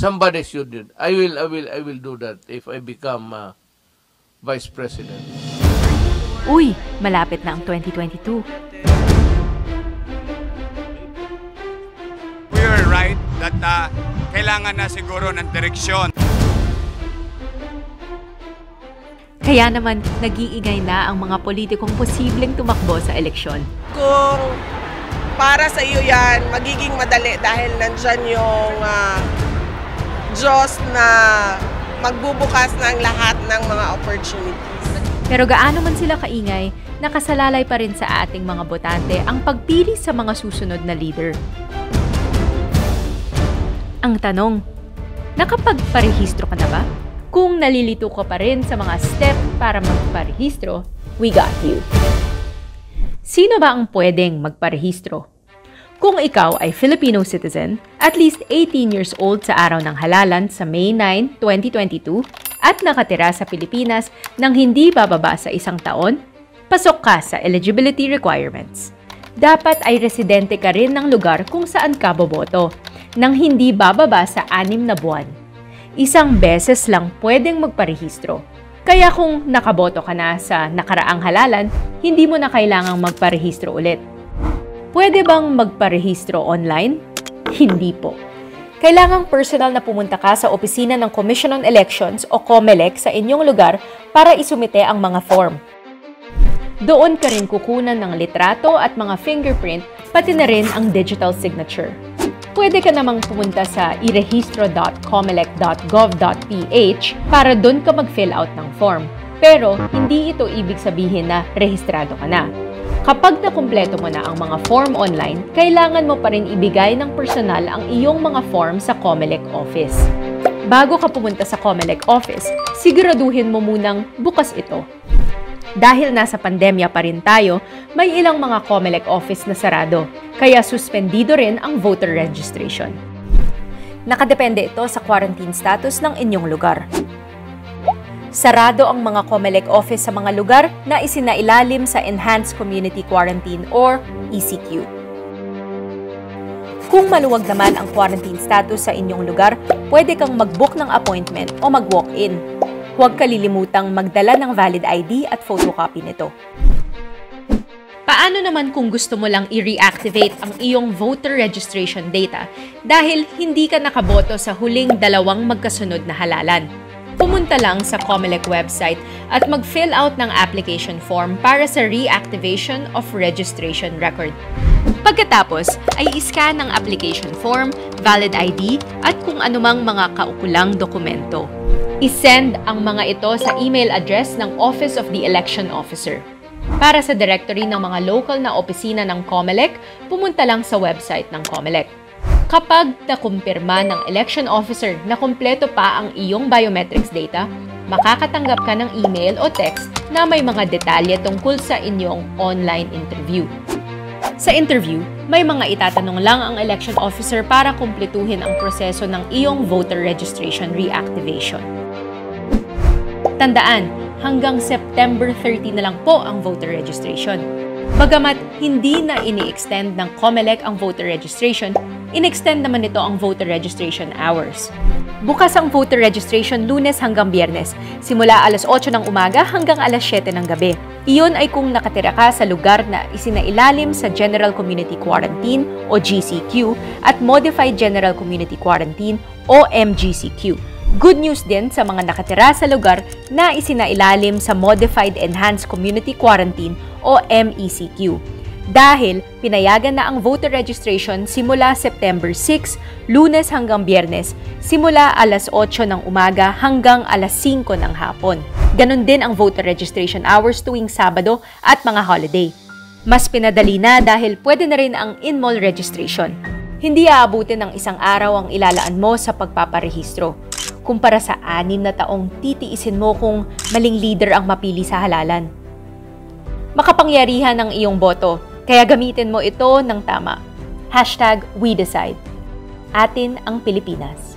somebody should do it. I will, I will, I will do that if I become uh, vice president. Uy, malapit na ang 2022. We were right that uh, kailangan na siguro ng direksyon. Kaya naman, nag-iingay na ang mga politikong posibleng tumakbo sa eleksyon. Kung para sa iyo yan, magiging madali dahil nandyan yung ah, Diyos na magbubukas ng lahat ng mga opportunities. Pero gaano man sila kaingay, nakasalalay pa rin sa ating mga botante ang pagpili sa mga susunod na leader. Ang tanong, nakapagparehistro ka na ba? Kung nalilito ka pa rin sa mga step para magparehistro, we got you. Sino ba ang pwedeng magparehistro? Kung ikaw ay Filipino citizen, at least 18 years old sa araw ng halalan sa May 9, 2022, at nakatira sa Pilipinas nang hindi bababa sa isang taon, pasok ka sa eligibility requirements. Dapat ay residente ka rin ng lugar kung saan ka boboto, nang hindi bababa sa anim na buwan. Isang beses lang pwedeng magparehistro. Kaya kung nakaboto ka na sa nakaraang halalan, hindi mo na kailangang magparehistro ulit. Pwede bang magparehistro online? Hindi po. Kailangang personal na pumunta ka sa opisina ng Commission on Elections o COMELEC sa inyong lugar para isumite ang mga form. Doon ka rin kukunan ng litrato at mga fingerprint, pati na rin ang digital signature. Pwede ka namang pumunta sa irehistro.comelec.gov.ph para doon ka mag-fill out ng form. Pero hindi ito ibig sabihin na rehistrado ka na. Kapag nakumpleto mo na ang mga form online, kailangan mo pa rin ibigay ng personal ang iyong mga form sa COMELEC office. Bago ka pumunta sa COMELEC office, siguraduhin mo munang bukas ito. Dahil nasa pandemya pa rin tayo, may ilang mga COMELEC office na sarado, kaya suspendido rin ang voter registration. Nakadepende ito sa quarantine status ng inyong lugar. Sarado ang mga COMELEC office sa mga lugar na isinailalim sa Enhanced Community Quarantine or ECQ. Kung maluwag naman ang quarantine status sa inyong lugar, pwede kang mag-book ng appointment o mag-walk-in. Huwag kalilimutang magdala ng valid ID at photocopy nito. Paano naman kung gusto mo lang i-reactivate ang iyong voter registration data dahil hindi ka nakaboto sa huling dalawang magkasunod na halalan? Pumunta lang sa COMELEC website at mag-fill out ng application form para sa reactivation of registration record. Pagkatapos ay iscan ang application form, valid ID at kung anumang mga kaukulang dokumento. I-send ang mga ito sa email address ng Office of the Election Officer. Para sa directory ng mga local na opisina ng COMELEC, pumunta lang sa website ng COMELEC. Kapag nakumpirma ng election officer na kumpleto pa ang iyong biometrics data, makakatanggap ka ng email o text na may mga detalye tungkol sa inyong online interview. Sa interview, may mga itatanong lang ang election officer para kumpletuhin ang proseso ng iyong voter registration reactivation. Tandaan, hanggang September 30 na lang po ang voter registration. Bagamat hindi na ini-extend ng COMELEC ang voter registration, in-extend naman nito ang voter registration hours. Bukas ang voter registration lunes hanggang biyernes, simula alas 8 ng umaga hanggang alas 7 ng gabi. Iyon ay kung nakatira ka sa lugar na isinailalim sa General Community Quarantine o GCQ at Modified General Community Quarantine o MGCQ. Good news din sa mga nakatira sa lugar na isinailalim sa Modified Enhanced Community Quarantine o MECQ. Dahil pinayagan na ang voter registration simula September 6, lunes hanggang biyernes, simula alas 8 ng umaga hanggang alas 5 ng hapon. Ganon din ang voter registration hours tuwing Sabado at mga holiday. Mas pinadali na dahil pwede na rin ang in-mall registration. Hindi aabutin ng isang araw ang ilalaan mo sa pagpaparehistro kumpara sa anim na taong titiisin mo kung maling leader ang mapili sa halalan. Makapangyarihan ang iyong boto, kaya gamitin mo ito ng tama. Hashtag We Decide. Atin ang Pilipinas.